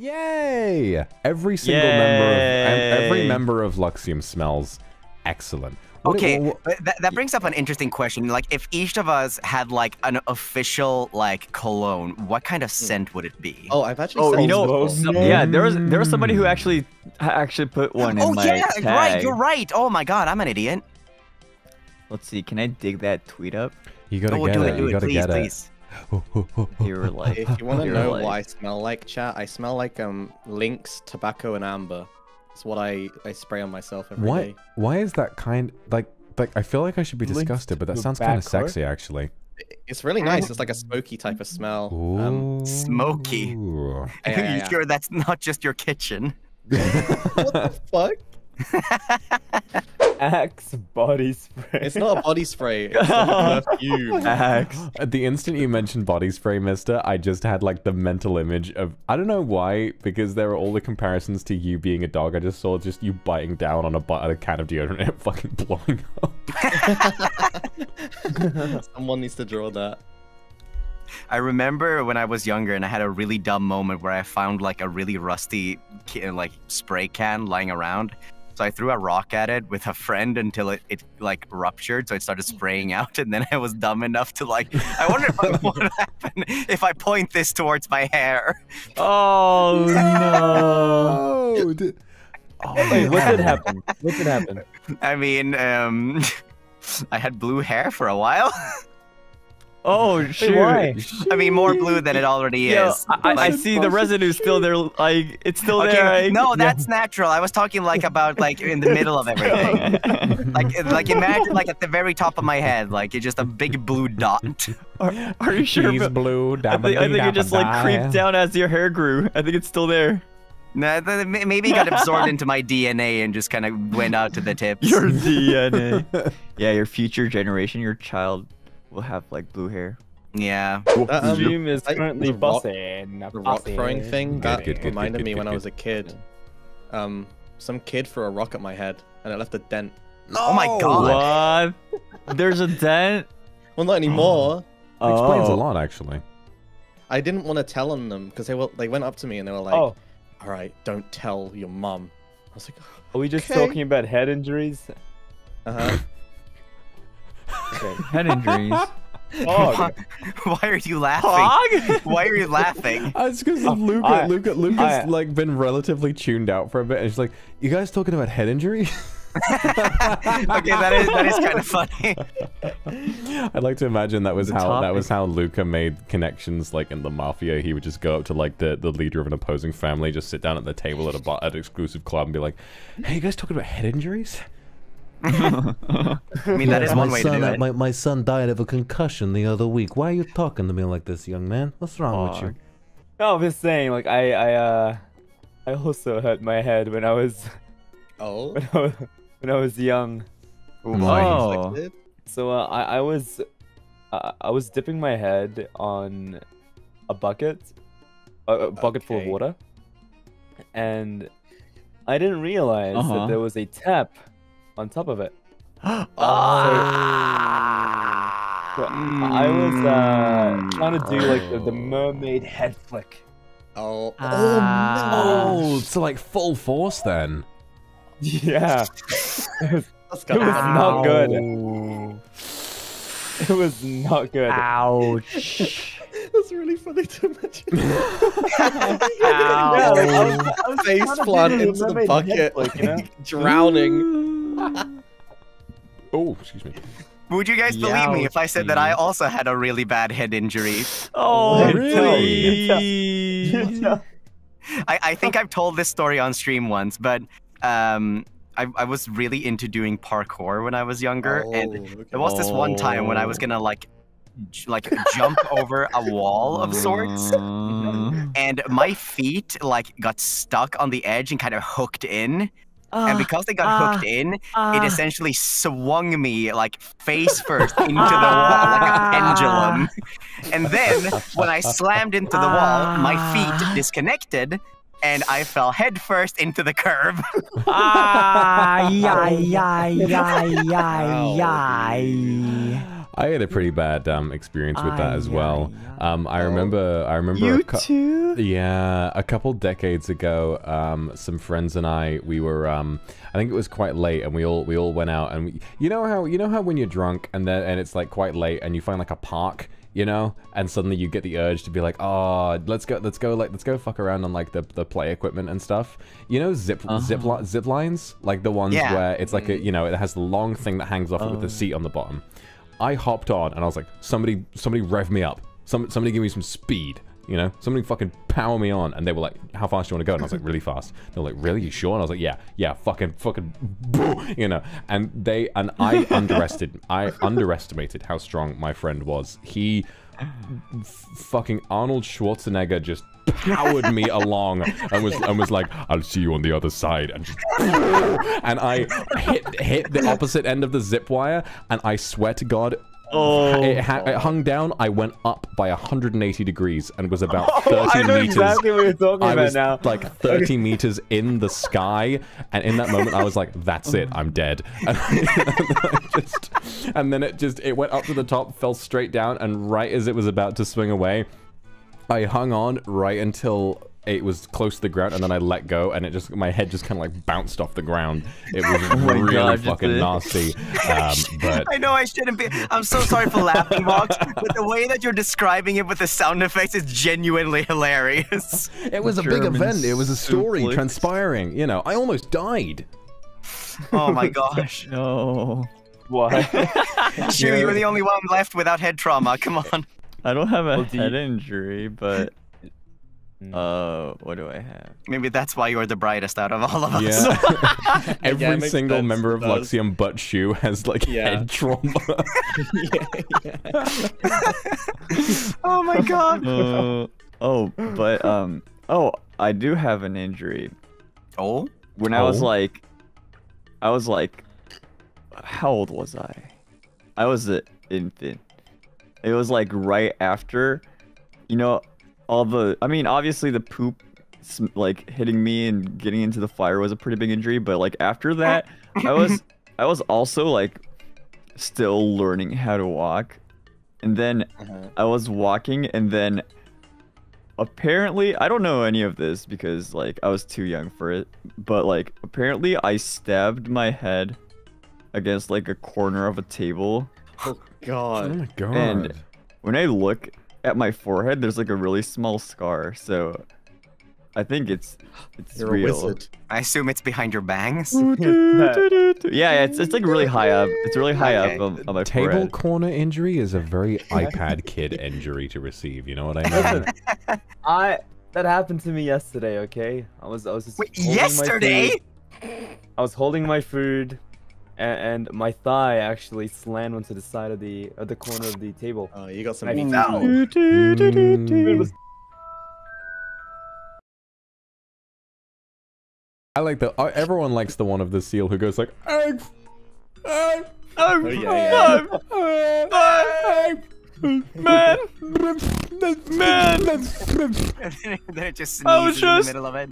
Yay! Every single member of every member of Luxiem smells excellent. What- Okay, what- but that, that brings up an interesting question. Like, if each of us had like an official like cologne, what kind of hmm. scent would it be? Oh, I've actually. Oh, you know, some- yeah, there was there was somebody who actually actually put one in Oh, my yeah, tag. right. You're right. Oh my God, I'm an idiot. Let's see, can I dig that tweet up? you gotta oh, get do it. it, do you it, gotta please, get please. It. You were like, If you want to know like- what I smell like, chat, I smell like um Lynx, tobacco, and amber. It's what I I spray on myself every day. Why? Why is that kind like like? I feel like I should be Linked disgusted, but that sounds kind of sexy, actually. It's really nice. It's like a smoky type of smell. Um, smoky. Ooh. Are yeah, you yeah. sure that's not just your kitchen? what the fuck? Axe body spray. It's not a body spray. It's a perfume. Axe. At the instant you mentioned body spray, Mysta, I just had like the mental image of I don't know why because there are all the comparisons to you being a dog. I just saw just you biting down on a, a can of deodorant and fucking blowing up. Someone needs to draw that. I remember when I was younger and I had a really dumb moment where I found like a really rusty like spray can lying around. So I threw a rock at it with a friend until it, it like ruptured. So it started spraying out. And then I was dumb enough to like, I wonder if what would happen if I point this towards my hair. Oh no! Oh, Wait, what did happen? What did happen? I mean, um, I had blue hair for a while. Oh Wait, shoot! why? I mean, more blue than it already Yo, is. I, I- I see the residue still there. Like it's still Okay, there. like- no, that's natural. I was talking like about like in the middle of everything. like like imagine like at the very top of my head, like it's just a big blue dot. Are, are you sure? He's blue. I think, I think it just like creeped down as your hair grew. I think it's still there. Nah, th- maybe it got absorbed into my DNA and just kind of went out to the tips. Your DNA. yeah, your future generation, your child will have like blue hair. yeah. That, um, Stream is like, currently the rock- busting. the rock throwing thing Good, that good, good, reminded good, me good, when I was a kid. Um, some kid threw a rock at my head and it left a dent. Oh my God. What? There's a dent. Well, not anymore. Explains a Oh. lot, actually. I didn't want to tell on them because they were they went up to me and they were like, Oh, "All right, don't tell your mom." I was like, are we just Okay. talking about head injuries? "Uh huh." Okay. Head injuries. Oh, Why are you laughing? Hog? Why are you laughing? It's because Uh, Luca, I- Luca, Luca's I- like been relatively tuned out for a bit, and she's like, "You guys talking about head injury?" okay, that is that is kind of funny. I'd like to imagine that was The how that was how Luca made connections. Like in the mafia, he would just go up to like the, the leader of an opposing family, just sit down at the table at a at an exclusive club, and be like, "Hey, you guys talking about head injuries?" I mean, that is my one way to son, do uh, it. My, my son died of a concussion the other week. Why are you talking to me like this, young man? What's wrong with you? Hog. no, I'm just saying. Like I, I, uh, I also hurt my head when I was, Oh. when I was, when I was young. Oh. Inflicted? So uh, I, I was, uh, I was dipping my head on a bucket, a, a bucket full of water, and I didn't realize Uh-huh. that there was a tap on top of it. Ah. So I was uh, trying to do like the, the mermaid head flick. Oh. Ah. Oh, so like full force then. Yeah, it was, That's it was not good. It was not good. Ouch. That's really funny to imagine. Yeah, like, I was, I was Face plant into the bucket, head flick, you know? drowning. Oh, excuse me. Would you guys believe me if I said that I also had a really bad head injury? Oh, Really? I, I think I've told this story on stream once, but um, I, I was really into doing parkour when I was younger, and Oh, there was this one time when I was gonna like, like jump over a wall of sorts, Mm. and my feet like got stuck on the edge and kind of hooked in, and because they got ah, hooked in, it ah. essentially swung me like face first into the wall like a pendulum. And then when I slammed into the wall, my feet disconnected and I fell head first into the curb. Ah, yai, yai, yai, Ow. yai, yai. I had a pretty bad um, experience with that as Ay, well. ay, Um, I remember, I remember. You a too? Yeah, a couple decades ago, um, some friends and I, we were, um, I think it was quite late, and we all we all went out, and we, you know how you know how when you're drunk and then and it's like quite late, and you find like a park, you know, and suddenly you get the urge to be like, oh, let's go, let's go, like let's go fuck around on like the the play equipment and stuff, you know, zip zip li- zip lines, like the ones Yeah. where it's like a you know it has the long thing that hangs off it with the seat on the bottom. I hopped on and I was like, somebody, somebody rev me up. Some, somebody give me some speed. You know, somebody fucking power me on. And they were like, how fast do you want to go? And I was like, really fast. They were like, really? You sure? And I was like, yeah, yeah, fucking, fucking, you know. And they, and I underestimated, I underestimated how strong my friend was. He, fucking Arnold Schwarzenegger just powered me along and was and was like, "I'll see you on the other side," and just, and I hit hit the opposite end of the zip wire, and I swear to God. Oh. It, ha- it hung down. I went up by 180 degrees and was about 30 I know meters. exactly what you're talking I about was now. like 30 meters in the sky, and in that moment, I was like, "That's it, I'm dead." And, I just, and then it just it went up to the top, fell straight down, and right as it was about to swing away, I hung on right until it was close to the ground, and then I let go, and it just my head just kind of like bounced off the ground. It was my really God, fucking the- nasty. Um, but I know I shouldn't be. I'm so sorry for laughing, Vox, but the way that you're describing it with the sound effects is genuinely hilarious. it was a big event. It was a story suplex. transpiring. You know, I almost died. Oh my gosh. No. Why? Sure, you were the only one left without head trauma. Come on. I don't have a Well, do you- head injury, but. Uh, what do I have? Maybe that's why you're the brightest out of all of us. Yeah. Every it makes single member of does. Luxiem but Shu has like Yeah. head trauma. yeah, yeah. oh my god. Uh, oh, but um, oh, I do have an injury. Oh? When I was Oh? like, I was like, how old was I? I was an infant. It was like right after, you know, all the. I mean, obviously the poop, like hitting me and getting into the fire was a pretty big injury. But like after that, I was, I was also like, still learning how to walk, and then Uh-huh. I was walking and then apparently I don't know any of this because like I was too young for it, but like apparently I stabbed my head against like a corner of a table. Oh God. Oh my god. And when I look at my forehead, there's like a really small scar. So I think it's it's You're real. a wizard. I assume it's behind your bangs. Yeah, it's it's like really high up. It's really high Okay. up on, on my Table forehead. corner injury is a very iPad kid injury to receive. You know what I mean? I that happened to me yesterday. Okay, I was I was just Wait, holding my yesterday? food- I was holding my food, and, and my thigh actually slammed onto the side of the of the corner of the table. Oh, you got some I beef. know. Mm. It was I like the. Uh, everyone likes the one of the seal who goes like, egg, egg, Oh, yeah, yeah. Man, man, then it just I was sneezes in the just- middle of it.